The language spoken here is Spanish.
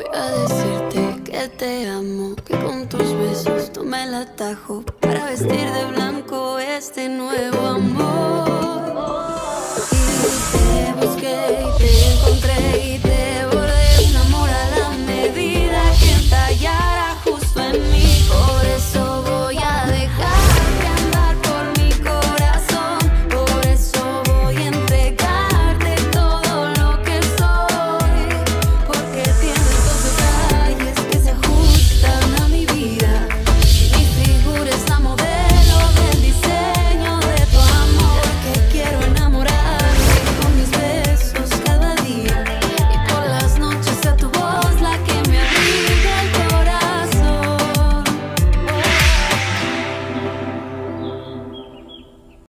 Voy a decirte que te amo, que con tus besos tomé el atajo para vestir de blanco este nuevo amor. Y te busqué.